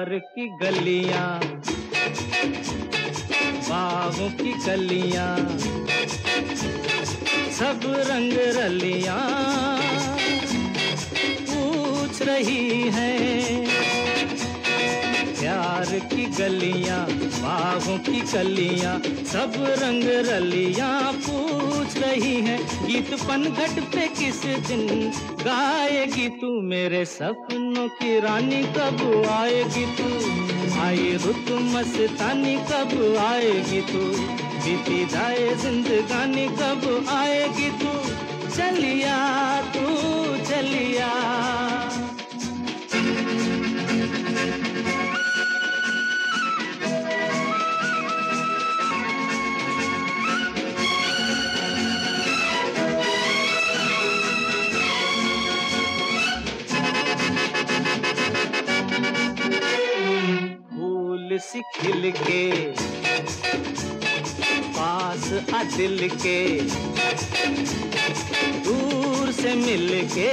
प्यार की गलियाँ बागों की गलियाँ सब रंग रलियाँ पूछ रही हैं। प्यार की गलियाँ। बागों की कलियाँ, सब रंग रलियाँ पूछ रही हैं, गीत पनघट पे किस दिन गाएगी तू मेरे सपनों की रानी, कब आएगी तू? आई रुत मस्तानी, कब आएगी तू? बीती जाए जिंदगानी, कब आएगी तू? चलिया तू सी खिल के पास आ दिल के दूर से मिल के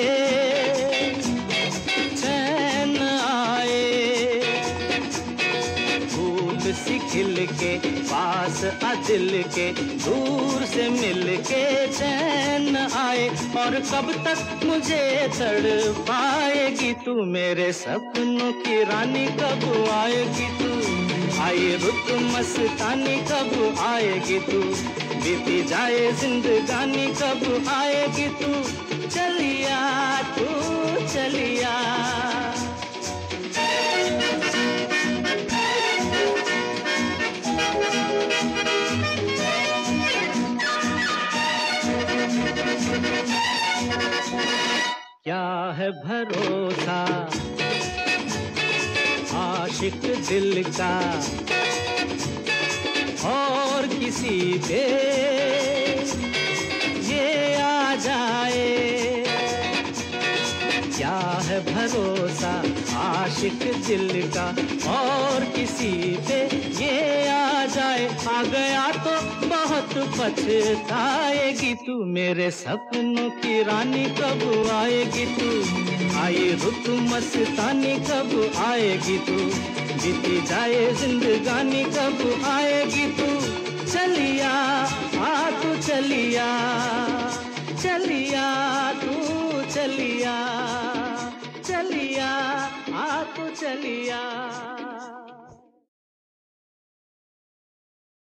खिल के पास दिल के दूर से मिल के चैन आए। और कब तक मुझे तड़ पाएगी तू मेरे सपनों की रानी कब आएगी तू? आई रुत मस्तानी, कब आएगी तू? बीती जाए जिंदगानी, कब आएगी तू? चलिया तू, चलिया। क्या है भरोसा? आशिक दिल का। और किसी पे ये आ जाए। क्या है भरोसा? आशिक दिल का। और किसी पे ये आ जाए। आ गया तो बहुत पछताएगी तू। मेरे सपनों की रानी कब आएगी तू? आई रुत मस्तानी कब आएगी तू? बीती जाए जिंदगानी कब आएगी तू? चलिया, आ तू चलिया चलिया तू चलिया चलिया, आ तू चलिया।